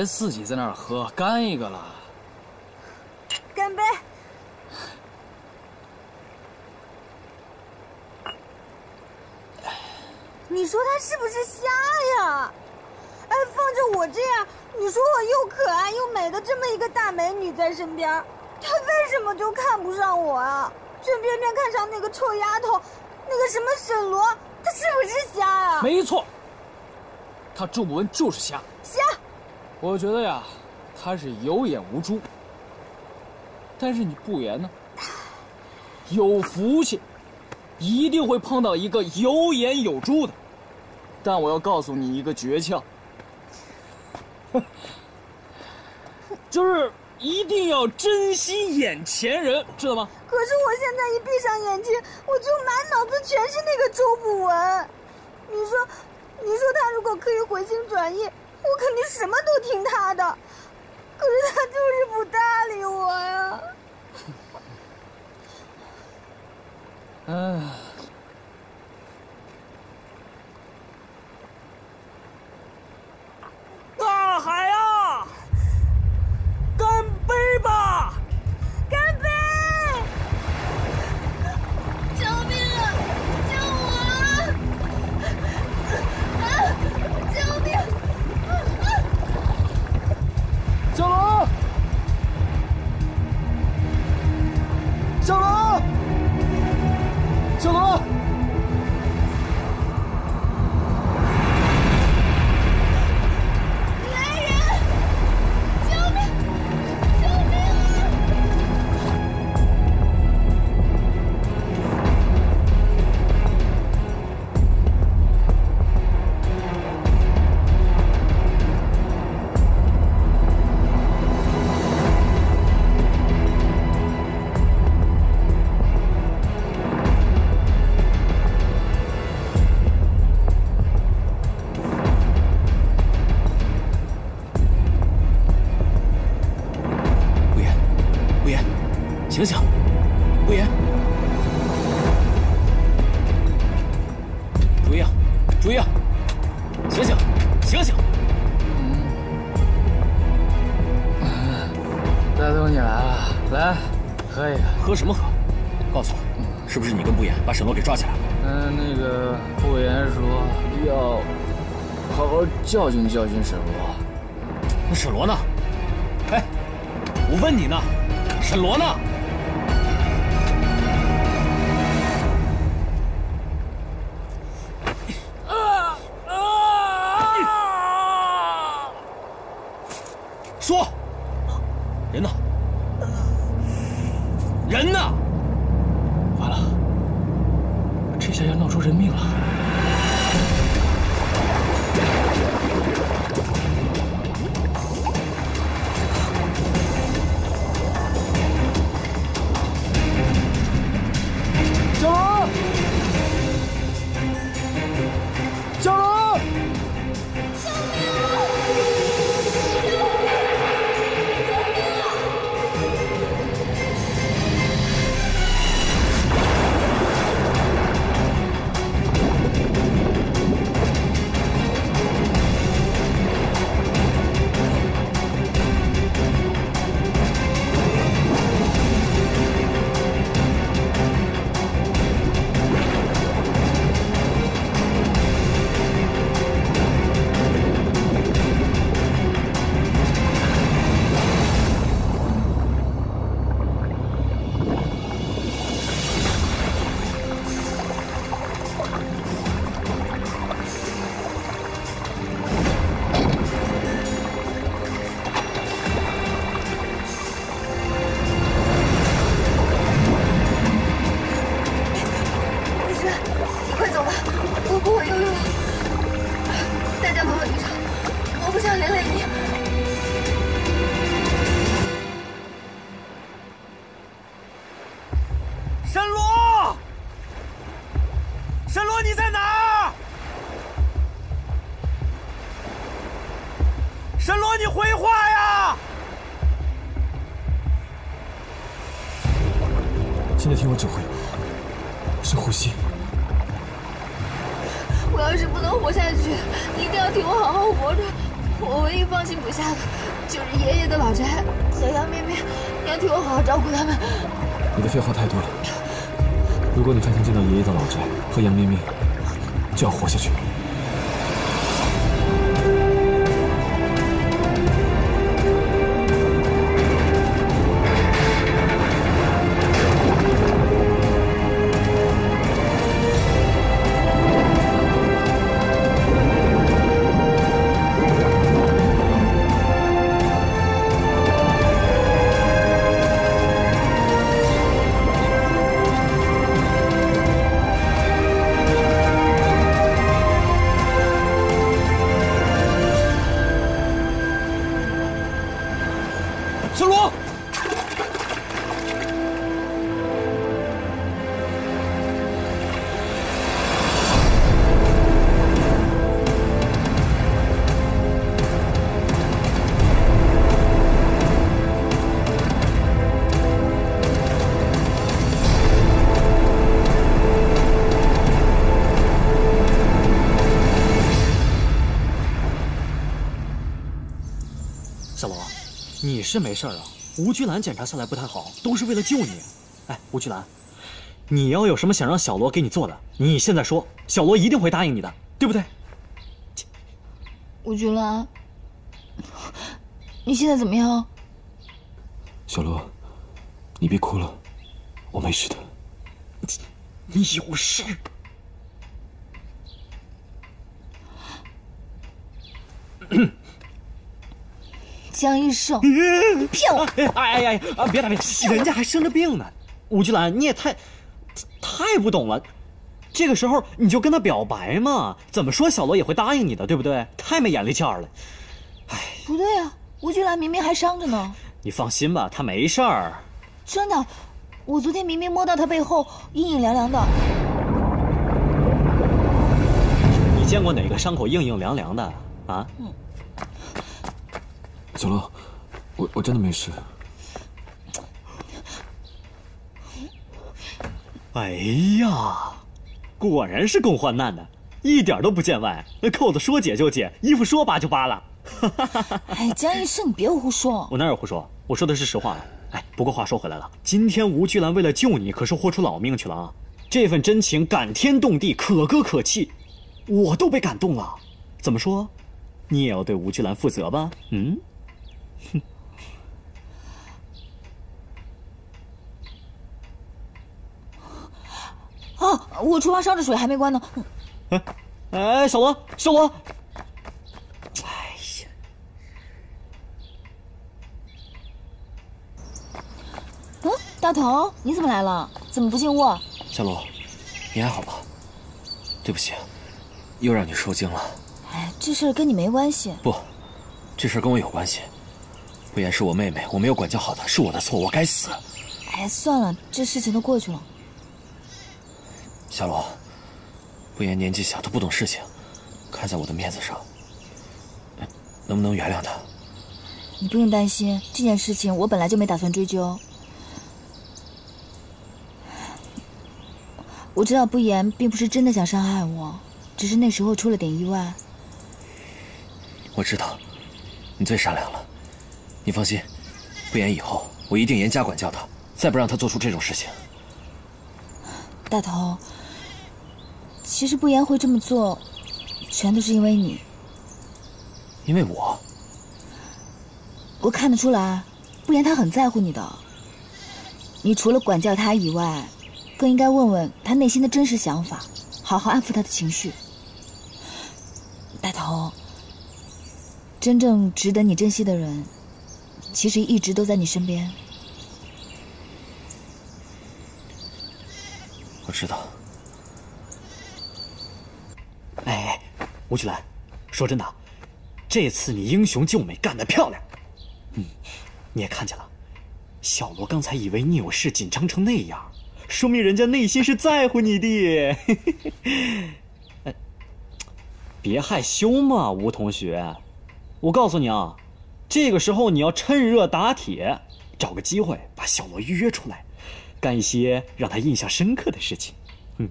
别自己在那儿喝，干一个了。干杯！你说他是不是瞎呀？哎，放着我这样，你说我又可爱又美的这么一个大美女在身边，他为什么就看不上我啊？却偏偏看上那个臭丫头，那个什么沈罗，他是不是瞎啊？没错，他祝不文就是瞎。我觉得呀，他是有眼无珠。但是你不言呢，有福气，一定会碰到一个有眼有珠的。但我要告诉你一个诀窍，就是一定要珍惜眼前人，知道吗？可是我现在一闭上眼睛，我就满脑子全是那个周不文。你说，你说他如果可以回心转意，我肯定什么都听他的。可是他就是不搭理我呀。哎。大海啊，干杯吧！喝一个。喝什么喝？告诉我，是不是你跟不言把沈罗给抓起来了？嗯，那个不言说要好好教训教训沈罗。那沈罗呢？哎，我问你呢，沈罗呢？废话太多了。如果你还想见到爷爷的老宅和杨明明，就要活下去。是没事啊。吴菊兰检查下来不太好，都是为了救你。哎，吴菊兰，你要有什么想让小罗给你做的，你现在说，小罗一定会答应你的，对不对？吴菊兰，你现在怎么样？小罗，你别哭了，我没事的。你有事？江医生，骗我！哎哎呀呀！啊，别打别，人家还生着病呢。吴菊兰，你也太太不懂了。这个时候你就跟他表白嘛，怎么说小罗也会答应你的，对不对？太没眼力见儿了。不对啊，吴菊兰明明还伤着呢。你放心吧，他没事儿。真的，我昨天明明摸到他背后阴阴凉凉的。你见过哪个伤口硬硬凉凉的啊？小罗，我我真的没事。哎呀，果然是共患难的，一点都不见外。那扣子说解就解，衣服说扒就扒了。哎，江医生，你别胡说。我哪有胡说？我说的是实话。哎，不过话说回来了，今天吴菊兰为了救你，可是豁出老命去了啊！这份真情感天动地，可歌可泣，我都被感动了。怎么说？你也要对吴菊兰负责吧？嗯。啊，我厨房烧着水还没关呢。哎，哎，小罗，小罗。哎呀，嗯，大头，你怎么来了？怎么不进屋？小罗，你还好吧？对不起，又让你受惊了。哎，这事儿跟你没关系。不，这事儿跟我有关系。不言是我妹妹，我没有管教好她，是我的错，我该死。哎，算了，这事情都过去了。小罗，不言年纪小，他不懂事情，看在我的面子上，能不能原谅他？你不用担心，这件事情我本来就没打算追究。我知道不言并不是真的想伤害我，只是那时候出了点意外。我知道，你最善良了。你放心，不言以后我一定严加管教他，再不让他做出这种事情。大头，其实不言会这么做，全都是因为你。因为我，我看得出来，不言他很在乎你的。你除了管教他以外，更应该问问他内心的真实想法，好好安抚他的情绪。大头，真正值得你珍惜的人，其实一直都在你身边。我知道。哎，吴菊兰，说真的，这次你英雄救美干得漂亮。嗯，你也看见了，小罗刚才以为你有事紧张成那样，说明人家内心是在乎你的。哎，别害羞嘛，吴同学。我告诉你啊，这个时候你要趁热打铁，找个机会把小罗约出来，干一些让他印象深刻的事情。嗯，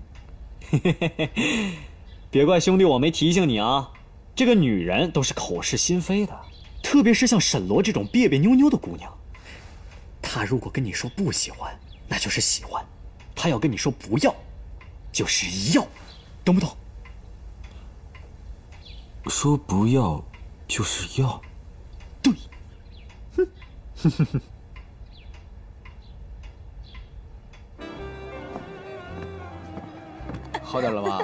别怪兄弟我没提醒你啊。这个女人都是口是心非的，特别是像沈罗这种别别扭扭的姑娘。她如果跟你说不喜欢，那就是喜欢；她要跟你说不要，就是要，懂不懂？说不要，就是要。对。好点了吧？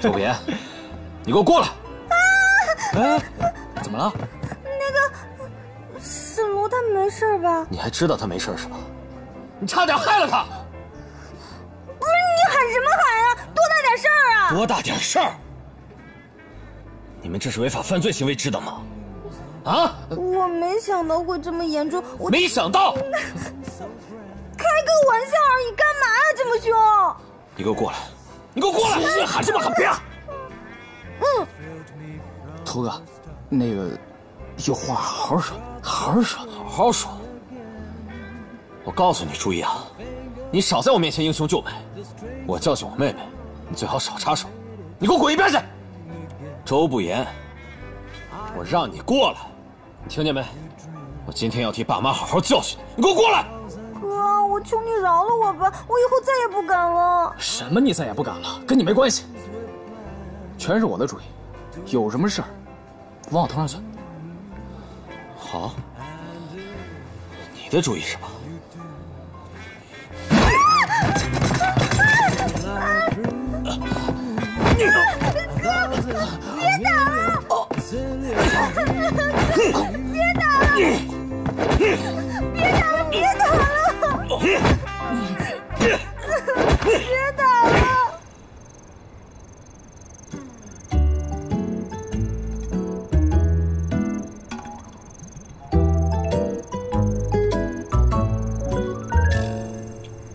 周不言，你给我过来！哎，怎么了？那个沈罗他没事吧？你还知道他没事是吧？你差点害了他！不是你喊什么喊啊？多大点事儿啊？多大点事儿？你们这是违法犯罪行为，知道吗？啊！我没想到会这么严重，我没想到。开个玩笑而已，干嘛呀这么凶？你给我过来！你给我过来！你喊什么喊？别！嗯，头哥，那个有话好好说，好好说，好好说。我告诉你，朱一啊，你少在我面前英雄救美。我教训我妹妹，你最好少插手。你给我滚一边去！周不言，我让你过来，你听见没？我今天要替爸妈好好教训你，你给我过来！哥，我求你饶了我吧，我以后再也不敢了。什么？你再也不敢了？跟你没关系，全是我的主意。有什么事儿，往我头上算。好，你的主意是吧？别打了！别打了！别打了！别打了！别打了！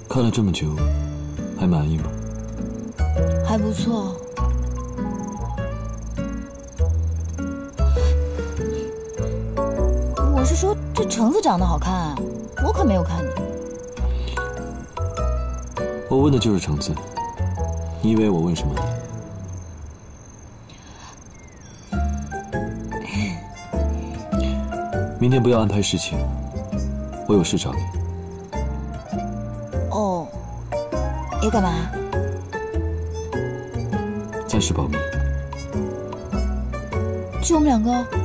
看了这么久，还满意吗？还不错。这橙子长得好看，我可没有看你。我问的就是橙子，你以为我问什么？明天不要安排事情，我有事找你。哦，要干嘛？暂时保密。就我们两个？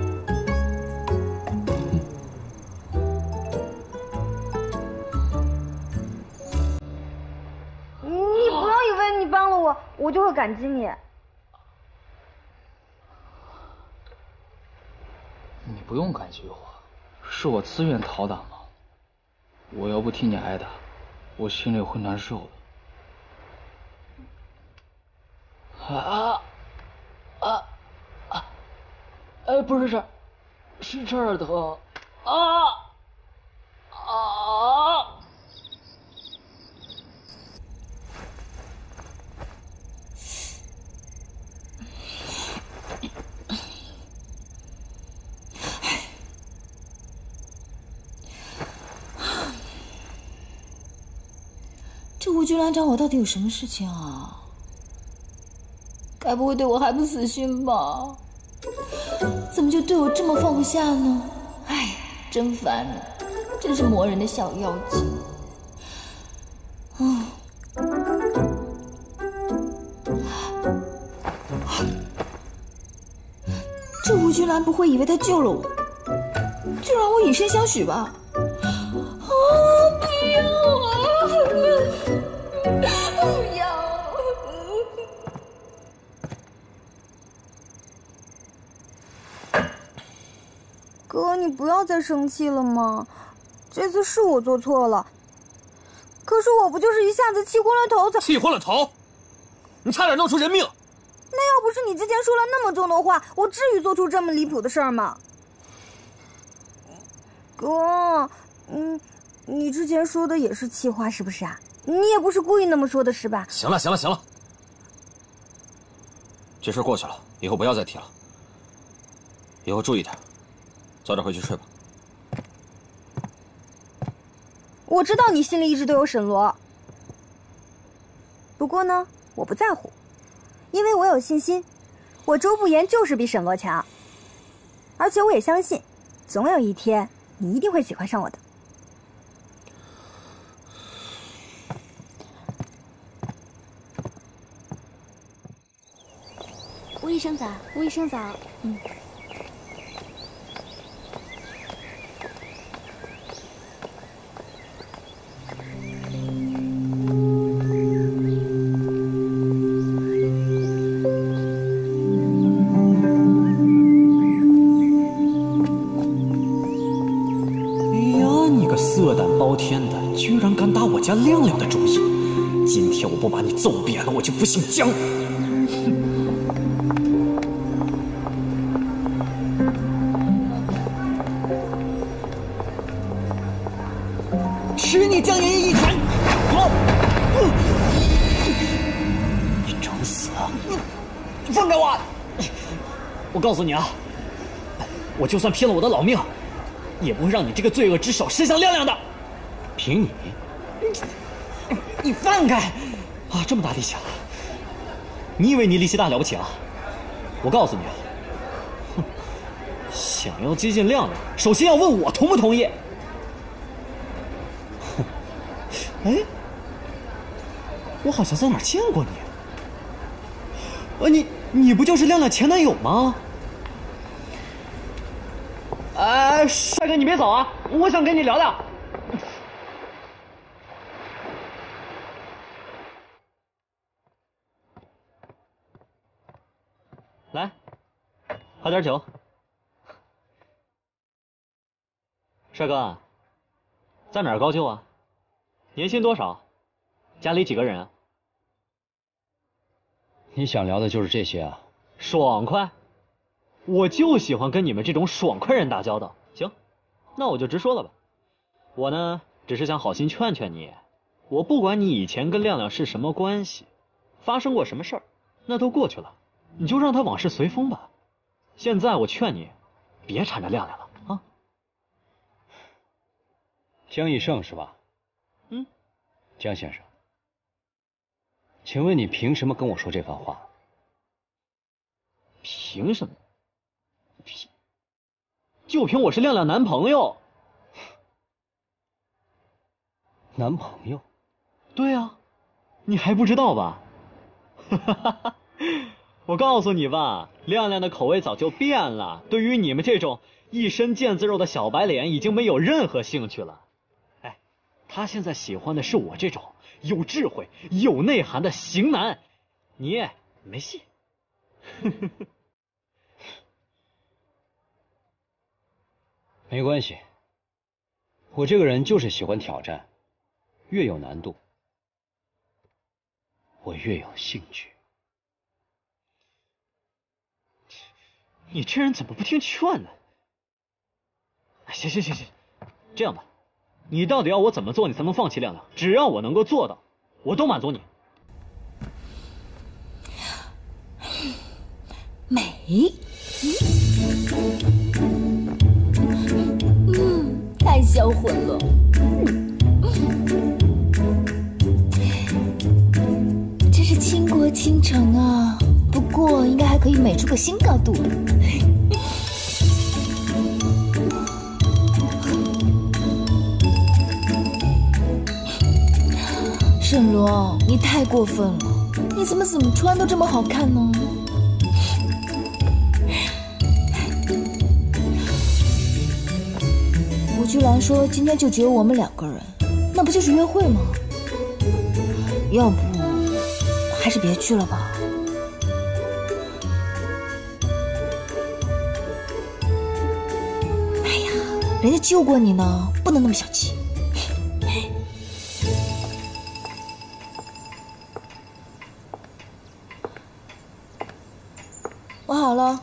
就会感激你。你不用感激我，是我自愿逃打吗。我要不替你挨打，我心里会难受的。啊啊啊！哎，不是这儿，是这儿疼。啊！这吴君兰找我到底有什么事情啊？该不会对我还不死心吧？怎么就对我这么放不下呢？哎，真烦人，真是磨人的小妖精。啊！这吴君兰不会以为他救了我，就让我以身相许吧？不要再生气了嘛，这次是我做错了。可是我不就是一下子气昏了头才……气昏了头，你差点闹出人命。那要不是你之前说了那么重的话，我至于做出这么离谱的事儿吗？哥，嗯，你之前说的也是气话是不是啊？你也不是故意那么说的是吧？行了，行了，行了，这事过去了，以后不要再提了。以后注意点，早点回去睡吧。我知道你心里一直都有沈罗，不过呢，我不在乎，因为我有信心，我周不言就是比沈罗强，而且我也相信，总有一天你一定会喜欢上我的。吴医生早，吴医生早，嗯。将。吃你江爷爷一拳！好，你找死啊！你！放开我！我告诉你啊，我就算拼了我的老命，也不会让你这个罪恶之手伸向亮亮的。凭你？你放开！啊，这么大力气啊！你以为你力气大了不起啊？我告诉你啊，哼，想要接近亮亮，首先要问我同不同意。哼，哎，我好像在哪见过你。呃，你你不就是亮亮前男友吗？哎，帅哥，你别走啊！我想跟你聊聊。来，喝点酒。帅哥，在哪儿高就啊？年薪多少？家里几个人啊？你想聊的就是这些啊？爽快，我就喜欢跟你们这种爽快人打交道。行，那我就直说了吧。我呢，只是想好心劝劝你。我不管你以前跟亮亮是什么关系，发生过什么事儿，那都过去了。你就让他往事随风吧。现在我劝你，别缠着亮亮了啊。江义胜是吧？嗯，江先生，请问你凭什么跟我说这番话？凭什么？凭就凭我是亮亮男朋友。男朋友？对啊，你还不知道吧？哈哈哈哈。我告诉你吧，亮亮的口味早就变了，对于你们这种一身腱子肉的小白脸，已经没有任何兴趣了。哎，他现在喜欢的是我这种有智慧、有内涵的型男，你没戏。没关系，我这个人就是喜欢挑战，越有难度，我越有兴趣。你这人怎么不听劝呢？行行行行，这样吧，你到底要我怎么做，你才能放弃亮亮？只要我能够做到，我都满足你。美，嗯，太销魂了。真是倾国倾城啊！不过应该还可以美出个新高度。沈罗，你太过分了！你怎么怎么穿都这么好看呢？吴居兰说今天就只有我们两个人，那不就是约会吗？要不还是别去了吧。人家救过你呢不能那么小气。我好了。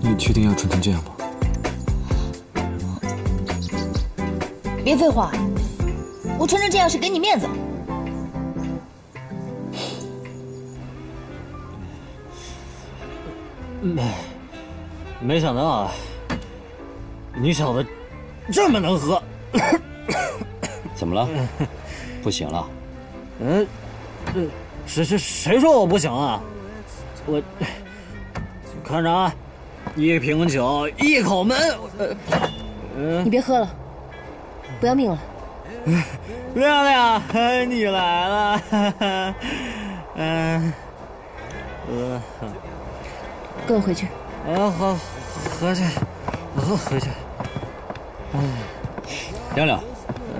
你确定要穿成这样吗？别废话。穿成这样是给你面子。没，没想到啊，你小子这么能喝。怎么了？不行了？嗯，呃，谁谁谁说我不行啊？我看着啊，一瓶酒，一口闷。呃，你别喝了，不要命了。亮亮，你来了。嗯，呃，跟我回去。啊，好，回去，好，回去。亮亮，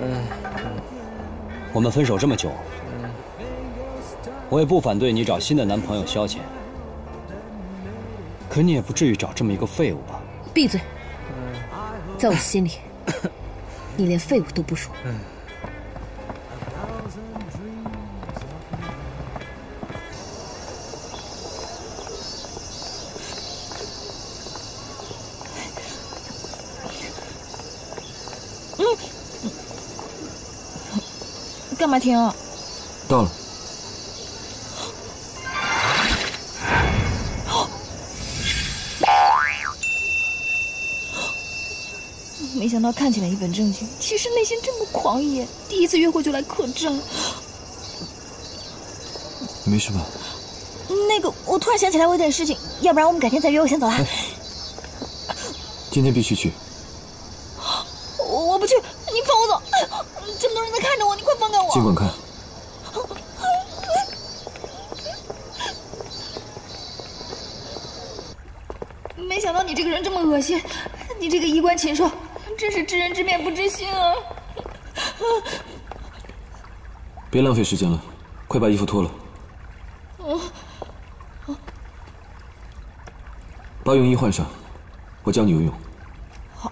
嗯我们分手这么久，我也不反对你找新的男朋友消遣，可你也不至于找这么一个废物吧？闭嘴！在我心里，你连废物都不如。干嘛停啊？到了，没想到看起来一本正经，其实内心这么狂野。第一次约会就来客栈。没事吧？那个，我突然想起来我有点事情，要不然我们改天再约。我先走了。今天必须去。我我不去，你放我走！这么多人在看着我，你快放开我！尽管看。没想到你这个人这么恶心，你这个衣冠禽兽，真是知人知面不知心啊！别浪费时间了，快把衣服脱了。把泳衣换上，我教你游泳。好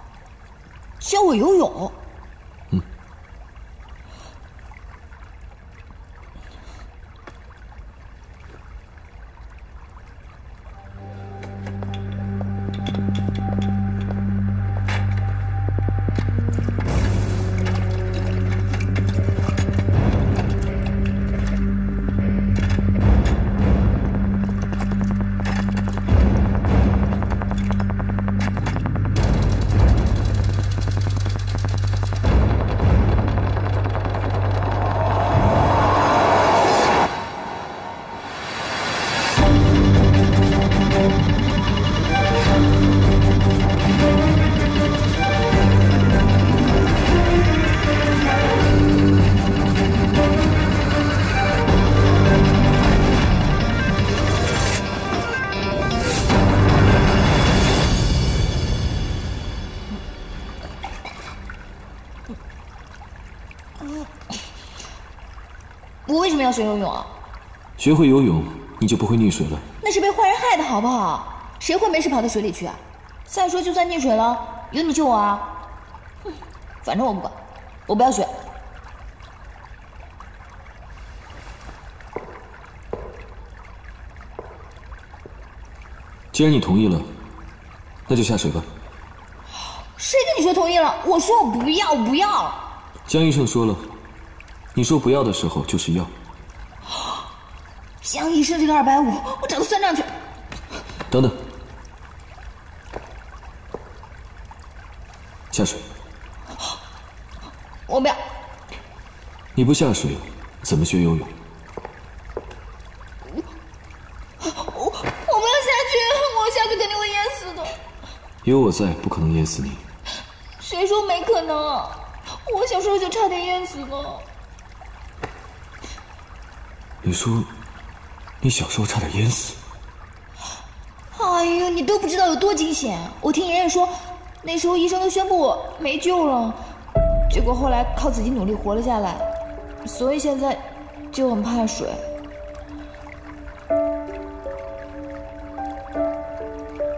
教我游泳？学游泳啊？学会游泳，你就不会溺水了。那是被坏人害的，好不好？谁会没事跑到水里去啊？再说，就算溺水了，有你救我啊！哼，反正我不管，我不要学。既然你同意了，那就下水吧。谁跟你说同意了？我说我不要，我不要。江医生说了，你说不要的时候就是要。江医生这个二百五，我找他算账去。等等，下水。我不要。你不下水，怎么学游泳？我我不要下去，我下去肯定会淹死的。有我在，不可能淹死你。谁说没可能？我小时候就差点淹死了。你说，你小时候差点淹死？哎呀，你都不知道有多惊险！我听爷爷说，那时候医生都宣布我没救了，结果后来靠自己努力活了下来，所以现在就很怕水。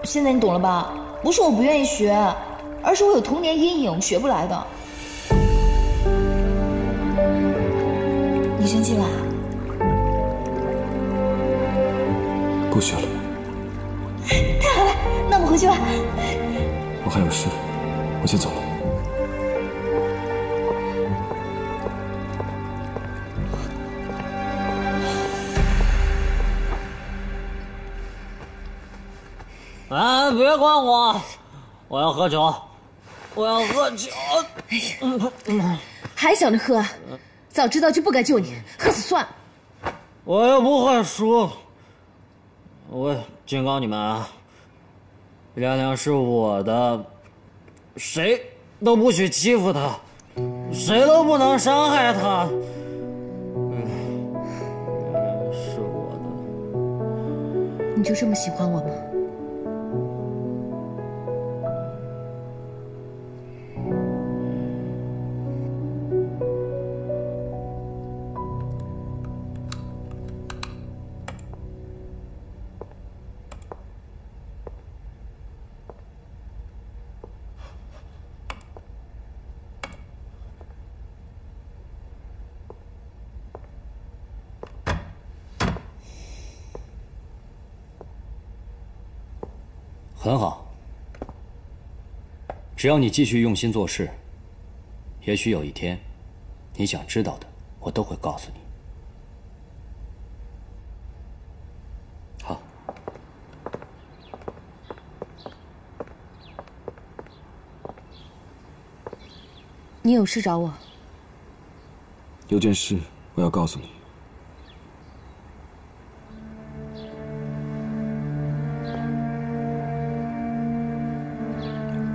现在你懂了吧？不是我不愿意学，而是我有童年阴影，学不来的。你生气了？不学了。太好了，那我们回去吧。我还有事，我先走了。啊！别管我，我要喝酒，我要喝酒。哎呀还想着喝啊？早知道就不该救你，喝死算了。我又不会输，我警告你们啊！亮亮是我的，谁都不许欺负他，谁都不能伤害他。嗯，亮亮是我的。你就这么喜欢我吗？只要你继续用心做事，也许有一天，你想知道的，我都会告诉你。好，你有事找我？有件事我要告诉你。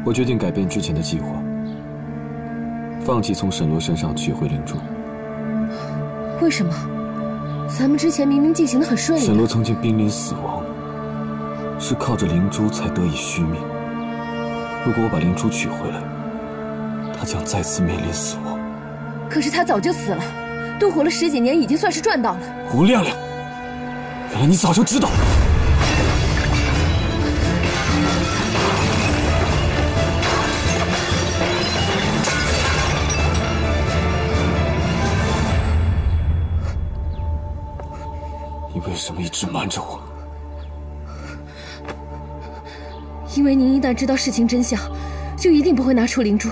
我决定改变之前的计划，放弃从沈洛身上取回灵珠。为什么？咱们之前明明进行的很顺利。沈洛曾经濒临死亡，是靠着灵珠才得以续命。如果我把灵珠取回来，他将再次面临死亡。可是他早就死了，多活了十几年，已经算是赚到了。吴亮亮，原来你早就知道。什么一直瞒着我？因为您一旦知道事情真相，就一定不会拿出灵珠。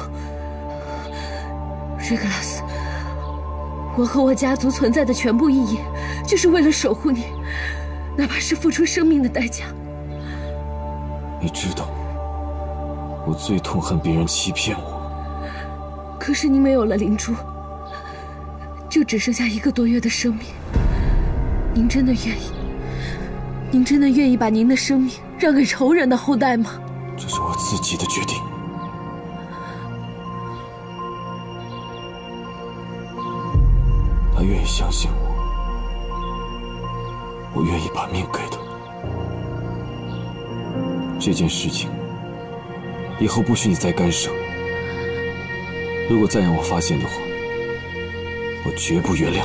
瑞格拉斯，我和我家族存在的全部意义，就是为了守护你，哪怕是付出生命的代价。你知道，我最痛恨别人欺骗我。可是你没有了灵珠，就只剩下一个多月的生命。您真的愿意？您真的愿意把您的生命让给仇人的后代吗？这是我自己的决定。他愿意相信我，我愿意把命给他。这件事情以后不许你再干涉。如果再让我发现的话，我绝不原谅。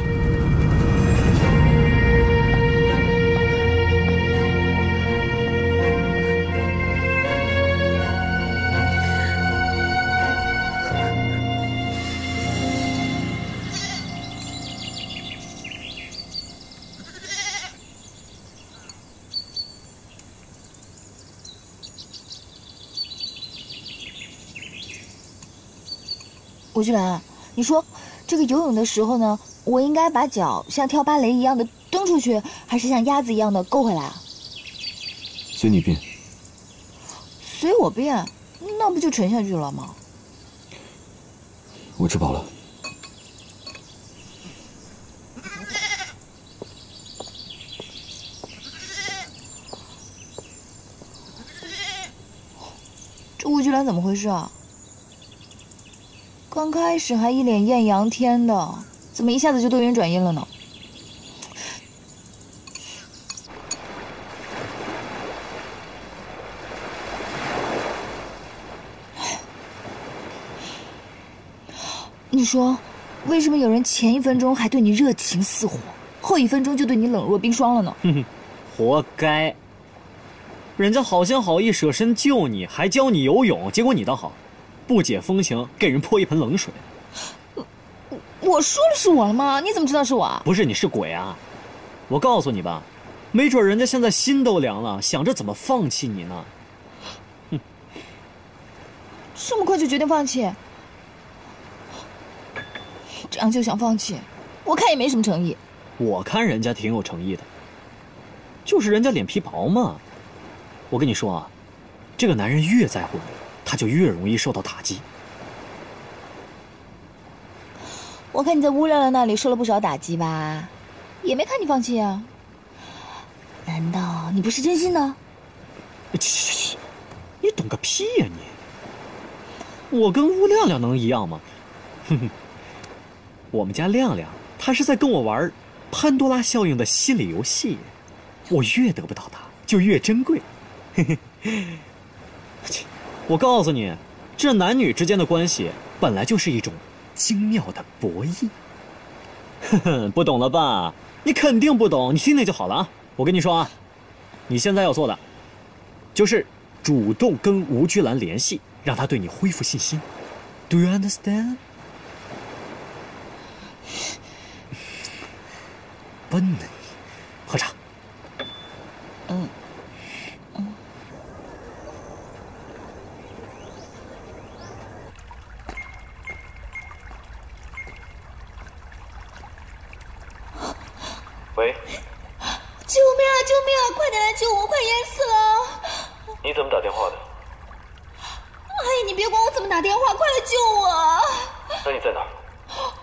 吴巨兰，你说这个游泳的时候呢，我应该把脚像跳芭蕾一样的蹬出去，还是像鸭子一样的勾回来啊？随你便。随我便，那不就沉下去了吗？我吃饱了。这吴菊兰怎么回事啊？刚开始还一脸艳阳天的，怎么一下子就多云转阴了呢？你说，为什么有人前一分钟还对你热情似火，后一分钟就对你冷若冰霜了呢？哼哼，活该！人家好心好意舍身救你，还教你游泳，结果你倒好。不解风情，给人泼一盆冷水。我说了是我了吗？你怎么知道是我？不是你是鬼啊！我告诉你吧，没准人家现在心都凉了，想着怎么放弃你呢。哼这么快就决定放弃？这样就想放弃，我看也没什么诚意。我看人家挺有诚意的，就是人家脸皮薄嘛。我跟你说啊，这个男人越在乎你，他就越容易受到打击。我看你在乌亮亮那里受了不少打击吧，也没看你放弃啊。难道你不是真心的？去去去，你懂个屁呀你！我跟乌亮亮能一样吗？哼哼，我们家亮亮他是在跟我玩潘多拉效应的心理游戏，我越得不到他就越珍贵。嘿嘿，切！我告诉你，这男女之间的关系本来就是一种精妙的博弈。哼哼，不懂了吧？你肯定不懂，你听听就好了啊！我跟你说啊，你现在要做的，就是主动跟吴居兰联系，让她对你恢复信心。Do you understand？笨呢你，喝茶。嗯。喂，救命啊！救命啊！快点来救我！快淹死了！你怎么打电话的？哎呀，你别管我怎么打电话，快来救我！那你在哪？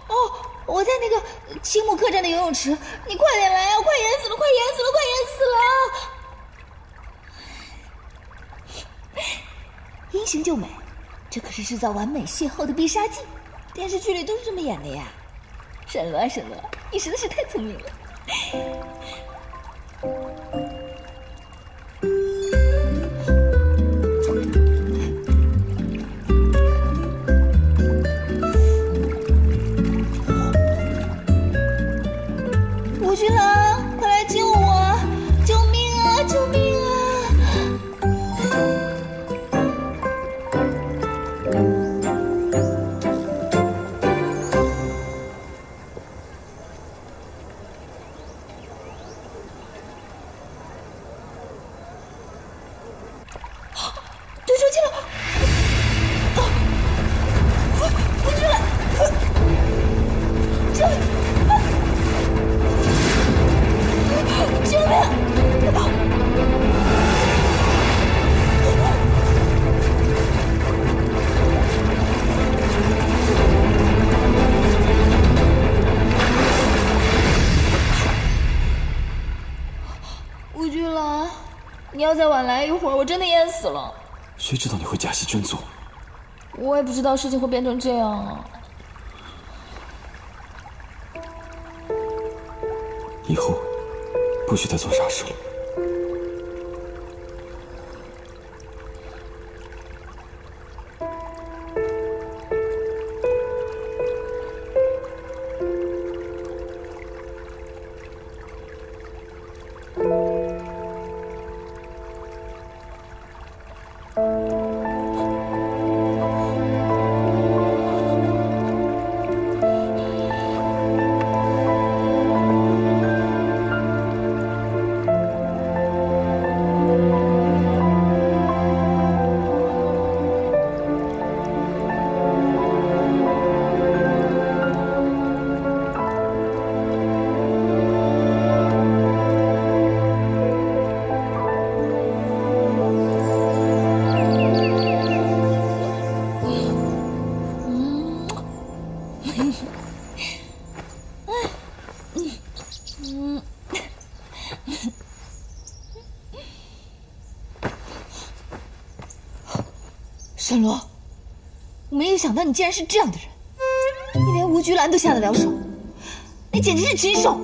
哦，我在那个青木客栈的游泳池，你快点来啊！快淹死了！快淹死了！快淹死了！英雄救美，这可是制造完美邂逅的必杀技，电视剧里都是这么演的呀。沈罗啊，沈罗，你实在是太聪明了。うん。真的淹死了。谁知道你会假戏真做？我也不知道事情会变成这样啊。以后不许再做傻事了。我没有想到你竟然是这样的人，你连吴菊兰都下得了手，你简直是禽兽！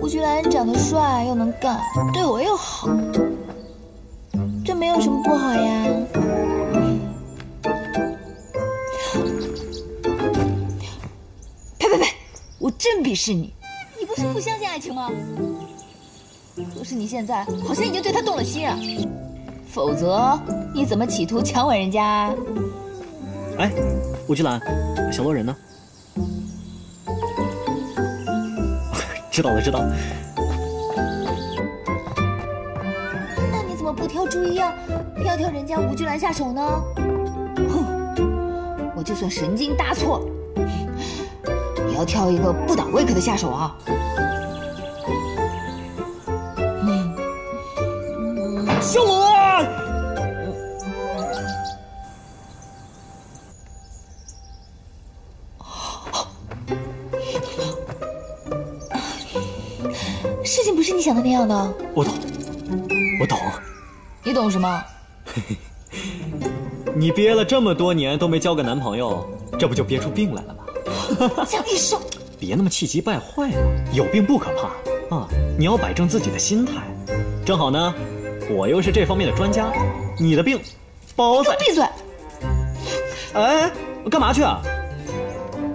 吴菊兰长得帅又能干，对我又好，这没有什么不好呀。呸呸呸！我真鄙视你，你不是不相信爱情吗？可是你现在好像已经对他动了心啊，否则你怎么企图强吻人家？哎，吴菊兰，小洛人呢？知道了，知道了。那你怎么不挑朱一样，要挑人家吴菊兰下手呢？哼，我就算神经搭错了，也要挑一个不倒胃口的下手啊！小罗。想的那样的。我懂，我懂。你懂什么？你憋了这么多年都没交个男朋友，这不就憋出病来了吗？江医生，别那么气急败坏嘛，有病不可怕啊！你要摆正自己的心态。正好呢，我又是这方面的专家，你的病包在……闭嘴！哎，干嘛去啊？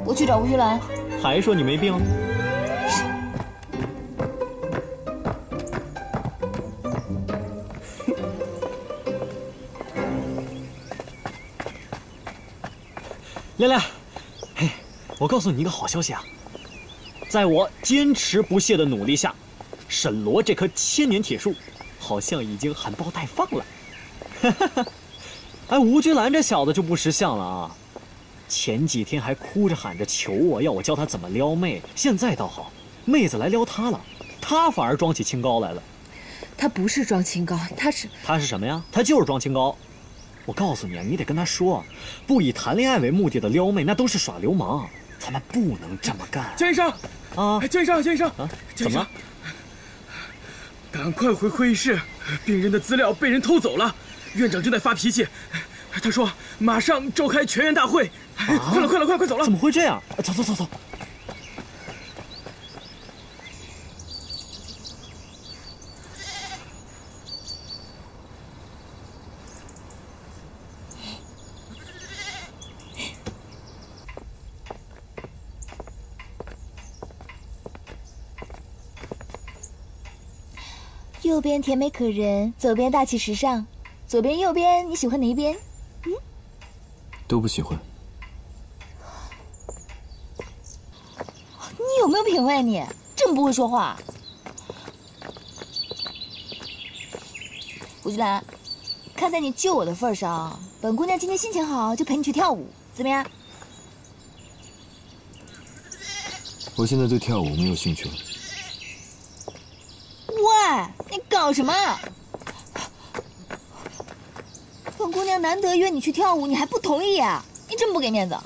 我去找吴玉兰。还说你没病？亮亮，嘿，我告诉你一个好消息啊！在我坚持不懈的努力下，沈罗这棵千年铁树，好像已经含苞待放了。哈哈哈！哎，吴君兰这小子就不识相了啊！前几天还哭着喊着求我，要我教他怎么撩妹，现在倒好，妹子来撩他了，他反而装起清高来了。他不是装清高，他是他是什么呀？他就是装清高。我告诉你啊，你得跟他说，不以谈恋爱为目的的撩妹，那都是耍流氓，咱们不能这么干。江医生，啊，江医生，江医生，啊，怎么了？赶快回会议室，病人的资料被人偷走了，院长正在发脾气，他说马上召开全员大会。快了，快了，快快走了！怎么会这样？走走走走。右边甜美可人，左边大气时尚，左边右边你喜欢哪一边？嗯，都不喜欢。你有没有品味？你这么不会说话。吴菊兰，看在你救我的份上，本姑娘今天心情好，就陪你去跳舞，怎么样？我现在对跳舞没有兴趣了。喂，搞什么？本姑娘难得约你去跳舞，你还不同意啊？你真不给面子！